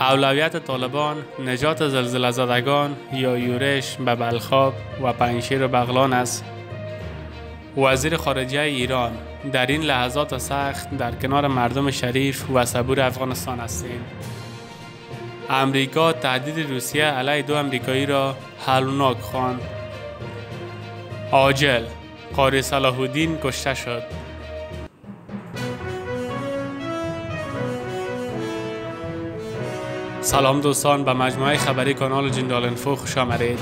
اولویت طالبان نجات زلزله زدگان یا یورش به بلخاب و پنشیر و بغلان است. وزیر خارجه ایران در این لحظات سخت در کنار مردم شریف و صبور افغانستان هستیم. امریکا تهدید روسیه علیه دو امریکایی را حلوناک خواند. عاجل قاری صلاح الدین کشته شد. سلام دوستان به مجموعه خبری کانال جندال انفو خوش آمدید.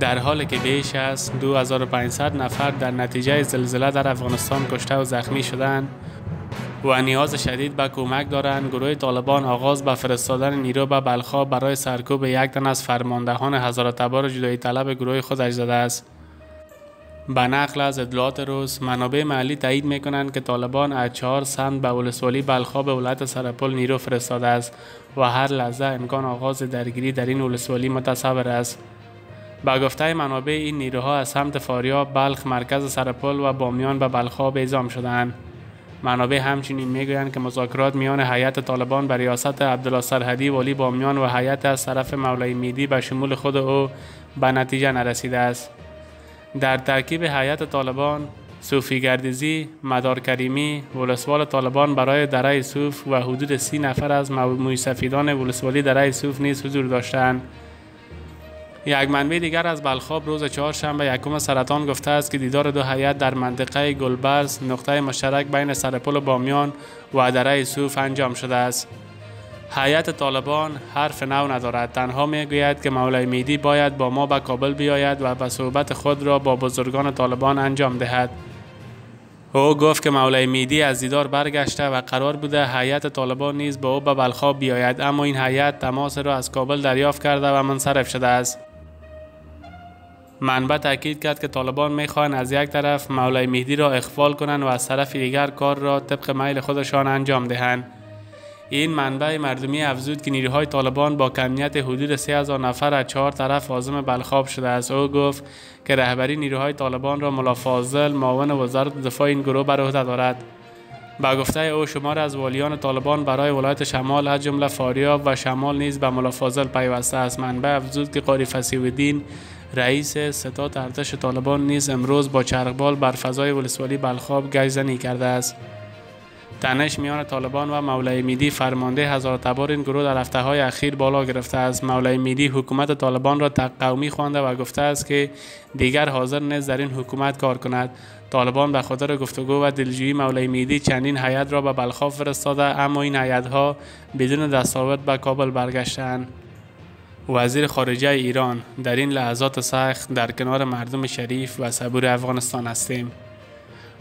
در حالی که بیش از 2500 نفر در نتیجه زلزله در افغانستان کشته و زخمی شدند و نیاز شدید به کمک دارند گروه طالبان آغاز به فرستادن نیرو به بلخاب برای سرکوب یک تن از فرماندهان هزار تبار جدایی طلب گروه خودش زده است به نقل از اطلاعات روز منابع محلی تایید می کنند که طالبان از چهار سمت به ولسوالی بلخاب ولایت سرپل نیرو فرستاده است و هر لحظه امکان آغاز درگیری در این ولسوالی متصور است. با گفته منابع این نیروها از سمت فاریاب بلخ مرکز سرپل و بامیان به بلخاب اعزام شدند منابع همچنین می‌گویند که مذاکرات میان هیئت طالبان به ریاست عبدالله سرحدی والی بامیان و هیئت از طرف مولای میدی به شمول خود او به نتیجه نرسیده است. در ترکیب هیئت طالبان صوفی گردیزی، مدار کریمی، ولسوال طالبان برای دره صوف و حدود سی نفر از موی سفیدان ولسوالی دره صوف نیز حضور داشتند. یک منبع دیگر از بلخاب روز چهارشنبه یکم سرطان گفته است که دیدار دو هیئت در منطقه گلبرز نقطه مشترک بین سرپل و بامیان و دره صوف انجام شده است. هیئت طالبان حرف نو ندارد. تنها می‌گوید که مولای میدی باید با ما به کابل بیاید و به صحبت خود را با بزرگان طالبان انجام دهد. او گفت که مولای میدی از دیدار برگشته و قرار بوده هیئت طالبان نیز با او به بلخاب بیاید اما این هیئت تماس را از کابل دریافت کرده و منصرف شده است. منبع تاکید کرد که طالبان می‌خواهند از یک طرف مولای مهدی را اخفال کنند و از طرف دیگر کار را طبق میل خودشان انجام دهند. این منبع مردمی افزود که نیروهای طالبان با کمیت حدود 3000 نفر از چهار طرف عازم بلخاب شده است. او گفت که رهبری نیروهای طالبان را ملا معاون وزارت دفاع این گروه بر عهده دارد. با گفته او شمار از والیان طالبان برای ولایت شمال از جمله فاریاب و شمال نیز به ملا پیوسته است. منبع افزود که قاری فسیو رئیس ستاد ارتش طالبان نیز امروز با چرخبال بر فضای ولسوالی بلخاب گیزنی کرده است. تنش میان طالبان و مولای میدی فرمانده هزار تبار این گروه در هفته های اخیر بالا گرفته است. مولای میدی حکومت طالبان را قومی خوانده و گفته است که دیگر حاضر نیست در این حکومت کار کند. طالبان به خاطر گفتگو و دلجویی مولای میدی چندین هیئت را به بلخاب فرستاده اما این ها بدون دستاورد به کابل برگشتند وزیر خارجه ایران در این لحظات سخت در کنار مردم شریف و صبور افغانستان هستیم.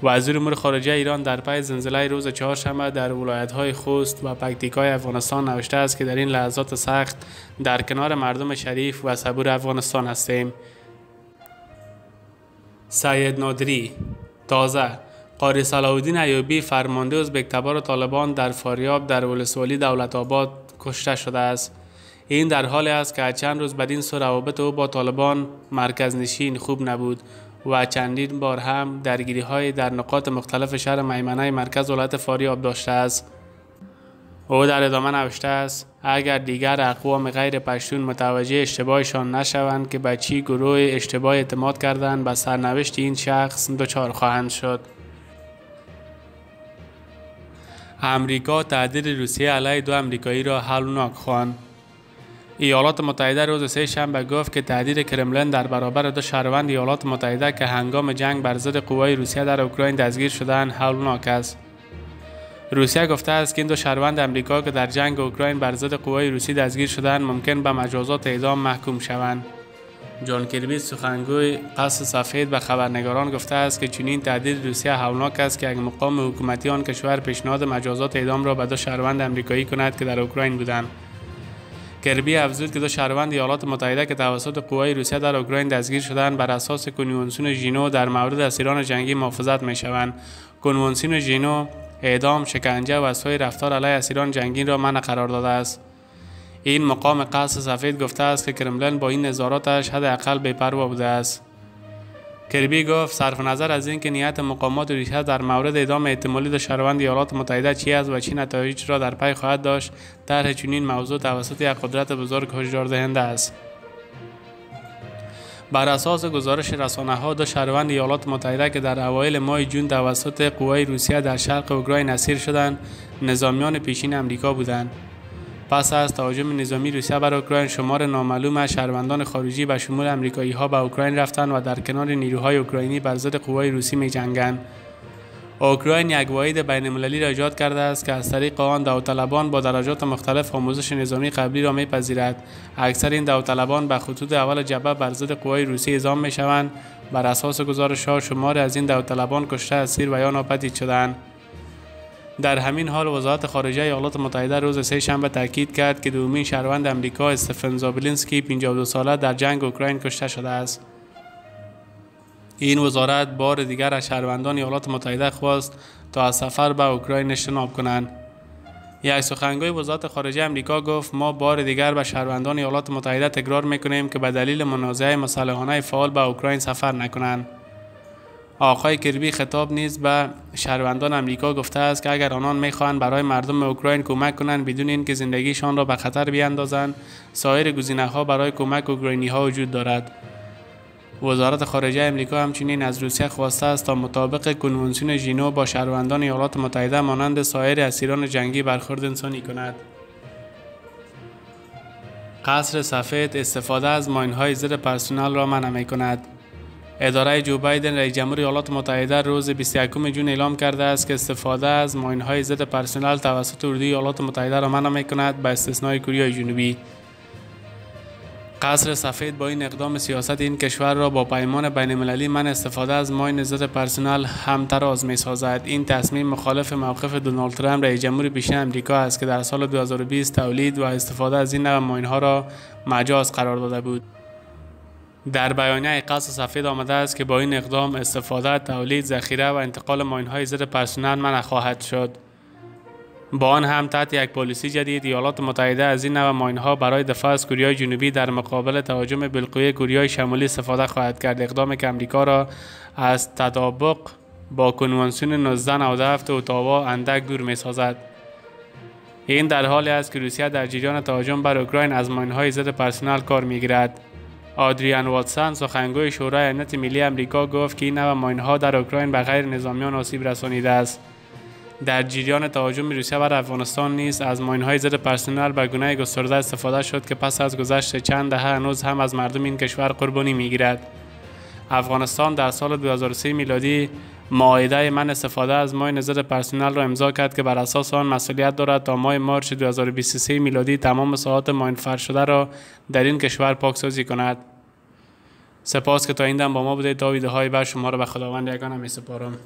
وزیر امور خارجه ایران در پی زلزله روز چهارشنبه در های خوست و پکتیکای افغانستان نوشته است که در این لحظات سخت در کنار مردم شریف و صبور افغانستان هستیم. سید نادری تازه قاری صلاح الدین ایوبی فرمانده ازبکتبار طالبان در فاریاب در ولسوالی دولت آباد کشته شده است. این در حالی است که چند روز بدین سو روابط او با طالبان مرکز نشین خوب نبود. و چندین بار هم درگیری های در نقاط مختلف شهر میمنه مرکز ولایت فاریاب داشته است. او در ادامه نوشته است اگر دیگر اقوام غیر پشتون متوجه اشتباهشان نشوند که به چی گروه اشتباه اعتماد کردند به سرنوشت این شخص دچار خواهند شد. امریکا تهدید روسیه علیه دو امریکایی را هلوناک خواند. ایالات متحده روز سه شنبه گفت که تهدید کرملین در برابر دو شهروند ایالات متحده که هنگام جنگ بر ضد قوای روسیه در اوکراین دستگیر شدند هولناک است. روسیه گفته است که این دو شهروند امریکا که در جنگ اوکراین بر ضد قوای روسی دستگیر شدند ممکن به مجازات اعدام محکوم شوند. جان کربی سخنگوی قصد سفید به خبرنگاران گفته است که چنین تهدید روسیه هولناک است که یک مقام حکومتی آن کشور پیشنهاد مجازات اعدام را به دو شهروند امریکایی کند که در اوکراین بودند. کربی افزود که دو شهروند ایالات متحده که توسط قوای روسیه در اوکراین دستگیر شدند بر اساس کنوانسیون ژینو در مورد اسیران جنگی محافظت می شوند کنوانسیون ژینو اعدام شکنجه و سوی رفتار علیه اسیران جنگی را منع قرار داده است. این مقام قصد سفید گفته است که کرملین با این نظاراتش حداقل بی‌پروا بوده است. کربی گفت صرف نظر از اینکه نیت مقامات روسیه در مورد اعدام احتمالی در شهروند ایالات متحده چی است و چی نتایج را در پی خواهد داشت طرح چنین موضوع توسط یک قدرت بزرگ هشدار دهنده است. بر اساس گزارش رسانه ها دو شهروند ایالات متحده که در اوایل ماه جون توسط قوای روسیه در شرق اوکراین اسیر شدند نظامیان پیشین امریکا بودند. پس از تهاجم نظامی روسیه بر اوکراین شمار نامعلوم شهروندان خارجی به شمول امریکایی ها به اوکراین رفتند و در کنار نیروهای اوکراینی بر ضد قوای روسی می جنگند. اوکراین یک واحد بین المللی را ایجاد کرده است که از طریق آن داوطلبان با درجات مختلف آموزش نظامی قبلی را میپذیرد. اکثر این داوطلبان به خطوط اول جبهه بر ضد قوای روسی اعزام می‌شوند. بر اساس گزارش ها شمار از این داوطلبان کشته اسیر و یا ناپدید شدند در همین حال وزارت خارجه ایالات متحده روز سه شنبه تاکید کرد که دومین شهروند امریکا استفن زابلینسکی 52 ساله در جنگ اوکراین کشته شده است. این وزارت بار دیگر از شهروندان ایالات متحده خواست تا از سفر به اوکراین اجتناب کنند. یک سخنگوی وزارت خارجه امریکا گفت ما بار دیگر به شهروندان ایالات متحده تکرار می‌کنیم که به دلیل منازعه مسلحانه فعال به اوکراین سفر نکنند. آقای کربی خطاب نیز به شهروندان امریکا گفته است که اگر آنان می‌خواهند برای مردم اوکراین کمک کنند بدون اینکه زندگیشان را به خطر بیاندازند سایر گزینه ها برای کمک اوکراینی ها وجود دارد. وزارت خارجه امریکا همچنین از روسیه خواسته است تا مطابق کنوانسیون ژنو با شهروندان ایالات متحده مانند سایر اسیران جنگی برخورد انسانی کند. قصر سفید استفاده از های ضد پرسنل را منع می کند اداره جو بایدن رئیس جمهور ایالات متحده روز 21 جون اعلام کرده است که استفاده از های ضد پرسنل توسط اردوی ایالات متحده را منع می کند به استثنای کره جنوبی. قصر سفید با این اقدام سیاست این کشور را با پیمان بین المللی من استفاده از ماین ضد پرسنل همتراز می سازد این تصمیم مخالف موقف دونالد ترامپ رئیس جمهور پیشین امریکا است که در سال 2020 تولید و استفاده از این نوع ماین ها را مجاز قرار داده بود. در بیانیه قصر سفید آمده است که با این اقدام استفاده تولید ذخیره و انتقال ماین های ضد پرسنل منع خواهد شد. با آن هم تحت یک پالیسی جدید ایالات متحده از این نوع ماینها برای دفاع از کوریای جنوبی در مقابل تهاجم بالقوه کوریای شمالی استفاده خواهد کرد. اقدام که امریکا را از تطابق با کنوانسیون 1997 اوتاوا اندک دور می سازد این در حالی است که روسیه در جریان تهاجم بر اوکراین از ماینهای ضد پرسنل کار می‌گیرد. آدریان واتسون سخنگوی شورای امنیت ملی امریکا گفت که این نوع ماینها در اوکراین به غیر نظامیان آسیب رسانیده است. در جریان تهاجم روسیه بر افغانستان نیز از های ضد پرسنل به گونه گسترده استفاده شد که پس از گذشت چند دهه هنوز هم از مردم این کشور قربانی می‌گیرد. افغانستان در سال 2003 میلادی معاهده من استفاده از ماین ضد پرسنل را امضا کرد که بر اساس آن مسئولیت دارد تا ماه مارچ 2023 میلادی تمام ساعات ماین فر شده را در این کشور پاکسازی کند. سپاس که تا این دم با ما بودید. تا ویدیوهای بعد شما را به خداوند یگانه می سپارم.